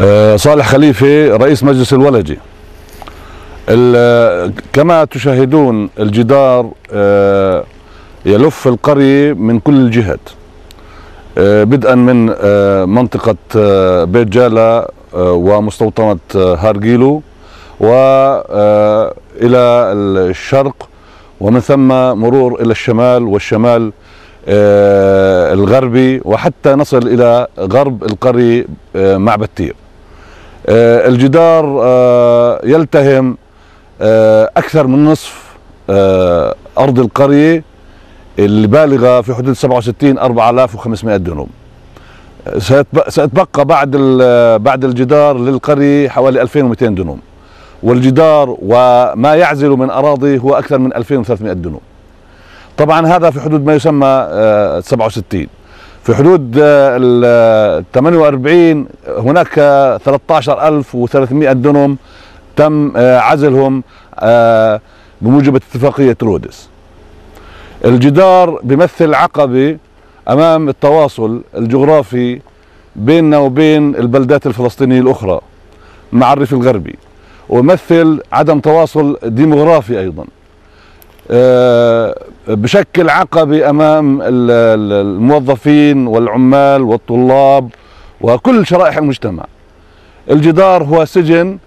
آه، صالح خليفة رئيس مجلس الولجة. ال- كما تشاهدون الجدار آه، يلف القرية من كل الجهات. آه، بدءا من منطقة آه، بيت جالا ومستوطنة آه، هارجيلو وإلى الشرق ومن ثم مرور إلى الشمال والشمال الغربي وحتى نصل إلى غرب القرية آه، مع بتير. الجدار آه، يلتهم آه، أكثر من نصف آه، أرض القرية اللي بالغة في حدود 67 4500 دنم سيتب- سيتبقى بعد بعد الجدار للقرية حوالي 2200 دنم والجدار وما يعزل من أراضي هو أكثر من 2300 دنم طبعا هذا في حدود ما يسمى آه، 67 في حدود آه، ال 48 هناك آه، 13300 دنم تم آه، عزلهم آه، بموجب اتفاقية رودس. الجدار بيمثل عقبة أمام التواصل الجغرافي بيننا وبين البلدات الفلسطينية الأخرى مع الريف الغربي ويمثل عدم تواصل ديموغرافي أيضا. بشكل عقبة أمام ال- ال- الموظفين والعمال والطلاب وكل شرائح المجتمع. الجدار هو سجن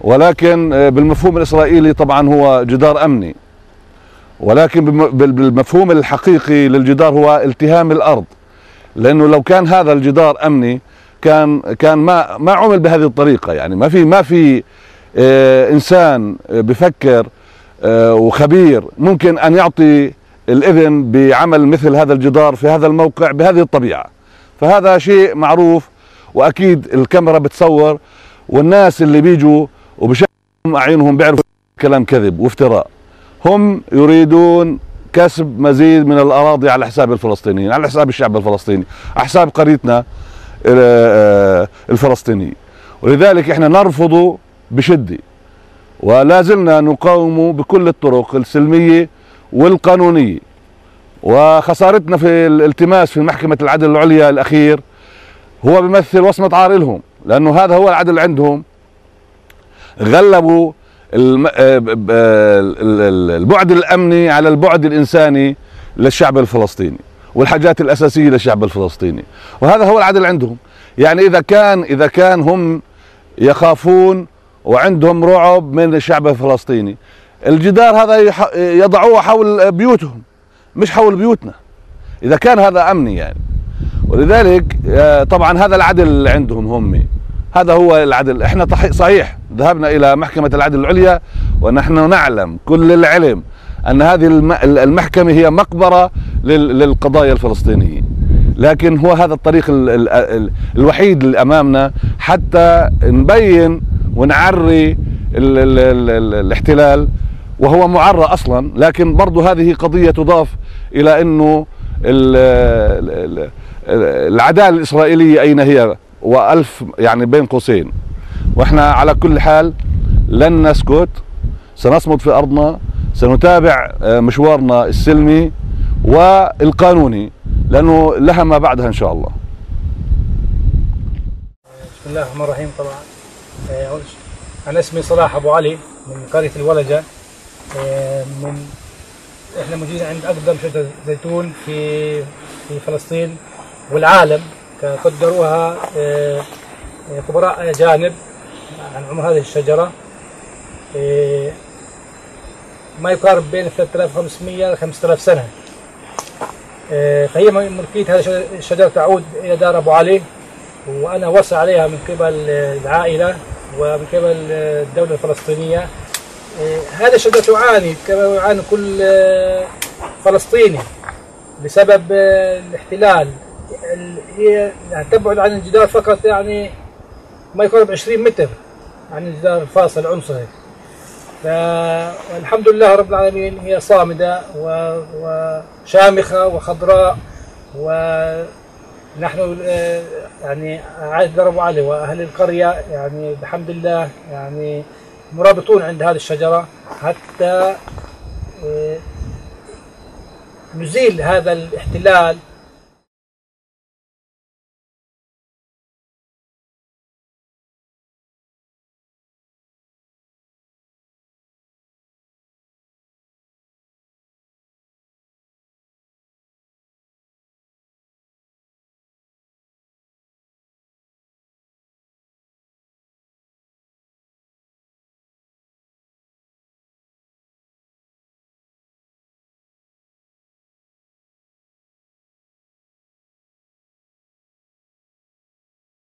ولكن آه، بالمفهوم الإسرائيلي طبعا هو جدار أمني. ولكن بالمفهوم الحقيقي للجدار هو التهام الأرض. لأنه لو كان هذا الجدار أمني كان كان ما ما عمل بهذه الطريقة. يعني ما في ما في آه، إنسان آه، بفكر آه، وخبير ممكن أن يعطي الإذن بعمل مثل هذا الجدار في هذا الموقع بهذه الطبيعة. فهذا شيء معروف وأكيد الكاميرا بتصور والناس اللي بيجوا وبشكل أعينهم بيعرفوا كلام كذب وافتراء. هم يريدون كسب مزيد من الأراضي على حساب الفلسطينيين على حساب الشعب الفلسطيني على حساب قريتنا آه، الفلسطينيه ولذلك إحنا نرفضه بشدة ولا زلنا نقاوم بكل الطرق السلمية والقانونية. وخسارتنا في الالتماس في محكمة العدل العليا الأخير هو بيمثل وصمة عار لهم لأنه هذا هو العدل عندهم. غلبوا آه، آه، ال- ال- البعد الأمني على البعد الإنساني للشعب الفلسطيني والحاجات الأساسية للشعب الفلسطيني. وهذا هو العدل عندهم. يعني إذا كان إذا كان هم يخافون وعندهم رعب من الشعب الفلسطيني. الجدار هذا يضعوه حول بيوتهم مش حول بيوتنا إذا كان هذا أمني يعني. ولذلك آه، طبعا هذا العدل اللي عندهم هم. هذا هو العدل. إحنا صحيح ذهبنا إلى محكمة العدل العليا ونحن نعلم كل العلم أن هذه الم- المحكمة هي مقبرة لل- للقضايا الفلسطينية. لكن هو هذا الطريق ال ال ال الوحيد اللي أمامنا حتى نبين ونعري ال ال ال ال الاحتلال وهو معرى أصلا لكن برضه هذه قضية تضاف إلى إنه ال ال ال العدالة الإسرائيلية أين هي؟ وألف يعني بين قوسين. وإحنا على كل حال لن نسكت سنصمد في أرضنا سنتابع آه، مشوارنا السلمي والقانوني لأنه لها ما بعدها إن شاء الله. بسم الله الرحمن الرحيم. طبعا آه، أنا اسمي صلاح أبو علي من قرية الولجة. آه، من إحنا موجودين عند أقدم شجره زيتون في في فلسطين والعالم. قدروها خبراء اجانب عن عمر هذه الشجرة. آه، ما يقارب بين 3500 ل 5000 سنة. آه، فهي ملكيه هذه الشجرة تعود إلى دار أبو علي. وأنا وصى عليها من قبل العائلة ومن قبل الدولة الفلسطينية. إيه، هذا الشجره تعاني كما يعاني كل آه، فلسطيني بسبب آه، الاحتلال. ال- هي يعني تبعد عن الجدار فقط يعني ما يقارب 20 متر عن الجدار الفاصل العنصري. فالحمد لله رب العالمين هي صامدة و- وشامخة وخضراء ونحن آه، يعني عائلة درب علي وأهل القرية يعني بحمد الله يعني مرابطون عند هذه الشجرة حتى آه، نزيل هذا الاحتلال